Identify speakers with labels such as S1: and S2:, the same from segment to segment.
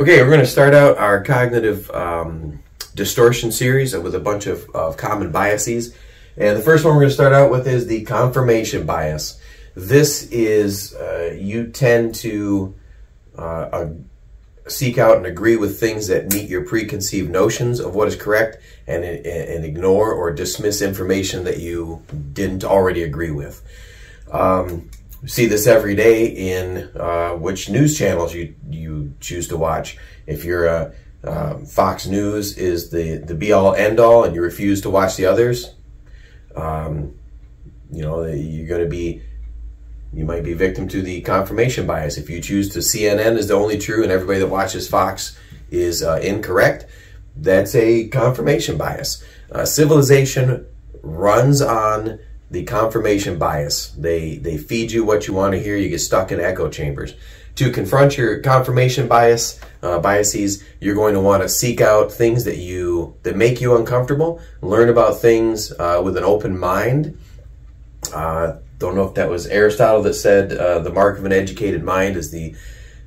S1: Okay, we're going to start out our cognitive um, distortion series with a bunch of, of common biases. And the first one we're going to start out with is the confirmation bias. This is uh, you tend to uh, uh, seek out and agree with things that meet your preconceived notions of what is correct and, and ignore or dismiss information that you didn't already agree with. Um, see this every day in uh, which news channels you, you choose to watch. If you're a uh, Fox News is the, the be all end all and you refuse to watch the others, um, you know, you're going to be you might be victim to the confirmation bias. If you choose to CNN is the only true and everybody that watches Fox is uh, incorrect, that's a confirmation bias. Uh, civilization runs on the confirmation bias. They they feed you what you want to hear. You get stuck in echo chambers. To confront your confirmation bias uh, biases, you're going to want to seek out things that you that make you uncomfortable. Learn about things uh, with an open mind. Uh, don't know if that was Aristotle that said uh, the mark of an educated mind is the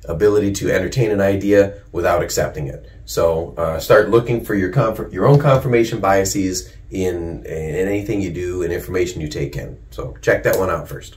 S1: ability to entertain an idea without accepting it. So uh, start looking for your your own confirmation biases in, in anything you do and information you take in. So check that one out first.